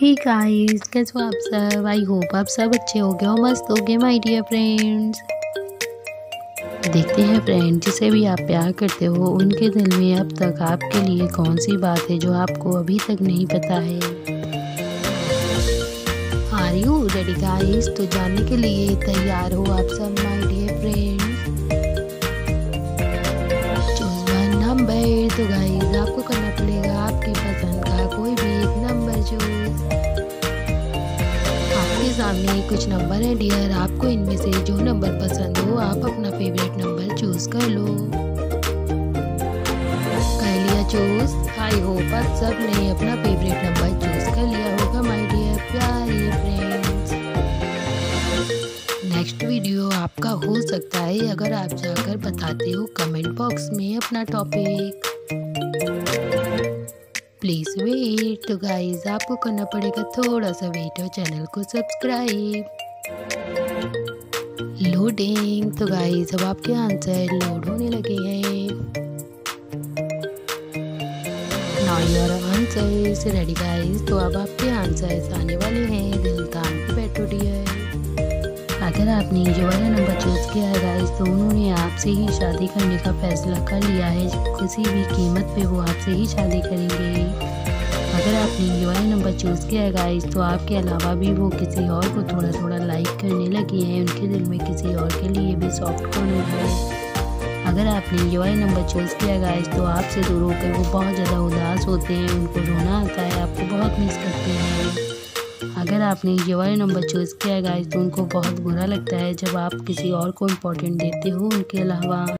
Hey guys कैसे हो आप सब? आई होप आप सब अच्छे हो गए हो मस्त हो गए माय डियर फ्रेंड्स देखते हैं फ्रेंड जिसे भी आप प्यार करते हो, उनके दिल में अब तक आपके लिए कौन सी बात है जो आपको अभी तक नहीं पता है? आर यू रेडी गाइस तो जानने के लिए तैयार हो आप सब माय डियर फ्रेंड्स नंबर तो गाइस सामने कुछ नंबर है डियर आपको इनमें से जो नंबर पसंद हो, आप अपना फेवरेट नंबर चूज़ कर लो। कर लिया चूज़ आई होप आप सबने अपना फेवरेट नंबर चूज़ कर लिया होगा माय डियर प्यारे फ्रेंड्स नेक्स्ट वीडियो आपका हो सकता है अगर आप जाकर बताते हो कमेंट बॉक्स में अपना टॉपिक प्लीज़ वेट तो गाइस आपको करना पड़ेगा थोड़ा सा वेट और चैनल को सब्सक्राइब लोडिंग तो गाइस अब आपके आंसर लोड होने लगे हैं। योर आंसर्स रेडी गाइस तो अब आपके आंसर्स आने वाले हैं दिल काम के बैठो डियर अगर आपने जो वाला नंबर चूज़ किया तो उन्होंने आपसे ही शादी करने का फैसला कर लिया है। किसी भी कीमत पे वो आपसे ही शादी करेंगे। अगर आपने ये वाला नंबर चूज़ किया है गाइस तो आपके अलावा भी वो किसी और को थोड़ा थोड़ा लाइक करने लगे हैं। उनके दिल में किसी और के लिए भी सॉफ्ट कॉर्नर है? अगर आपने ये वाला नंबर चूज़ किया गाइस तो आपसे दूर होकर वो बहुत ज़्यादा उदास होते हैं। उनको रोना आता है, आपको बहुत मिस करते हैं। अगर आपने ये वाले नंबर चूज़ किया है गाइस तो उनको बहुत बुरा लगता है जब आप किसी और को इम्पोर्टेंट देते हो उनके अलावा।